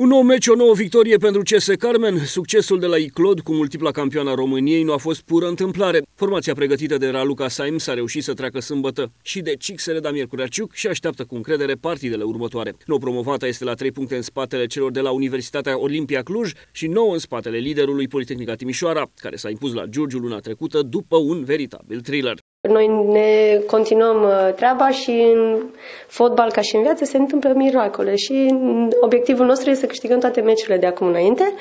Un nou meci, o nouă victorie pentru CS Carmen. Succesul de la Iclod cu multipla campioana României nu a fost pură întâmplare. Formația pregătită de Raluca Saims a reușit să treacă sâmbătă și de Cixele Damir Curaciuc și așteaptă cu încredere partidele următoare. Nou promovata este la 3 puncte în spatele celor de la Universitatea Olimpia Cluj și 9 în spatele liderului Politehnica Timișoara, care s-a impus la Giurgiu luna trecută după un veritabil thriller. Noi ne continuăm uh, treaba și în fotbal, ca și în viață, se întâmplă miracole și obiectivul nostru este să câștigăm toate meciurile de acum înainte.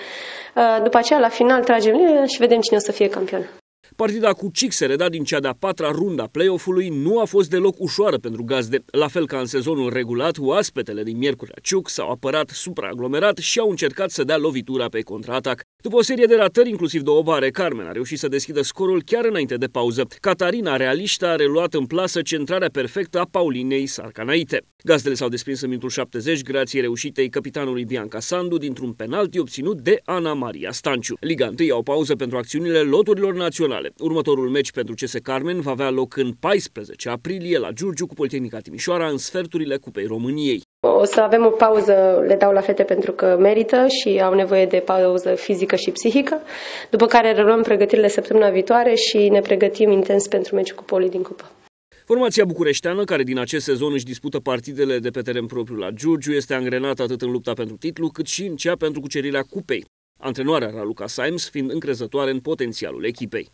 Uh, după aceea, la final, tragem linia și vedem cine o să fie campion. Partida cu Cixereda din cea de-a patra runda play-off-ului nu a fost deloc ușoară pentru gazde. La fel ca în sezonul regulat, oaspetele din Miercurea Ciuc s-au apărat supraaglomerat și au încercat să dea lovitura pe contraatac. După o serie de ratări, inclusiv două bare, Carmen a reușit să deschidă scorul chiar înainte de pauză. Catarina Realișta a reluat în plasă centrarea perfectă a Paulinei Sarcanaite. Gazdele s-au desprins în minutul 70 grație reușitei capitanului Bianca Sandu dintr-un penalti obținut de Ana Maria Stanciu. Liga 1 au pauză pentru acțiunile loturilor naționale. Următorul meci pentru CS Carmen va avea loc în 14 aprilie la Giurgiu cu Politehnica Timișoara în sferturile Cupei României. O să avem o pauză, le dau la fete pentru că merită și au nevoie de pauză fizică și psihică, după care reluăm pregătirile săptămâna viitoare și ne pregătim intens pentru meciul cu Poli din cupă. Formația bucureșteană, care din acest sezon își dispută partidele de pe teren propriu la Giurgiu, este angrenată atât în lupta pentru titlu, cât și în cea pentru cucerirea cupei. Antrenoarea Raluca Saims fiind încrezătoare în potențialul echipei.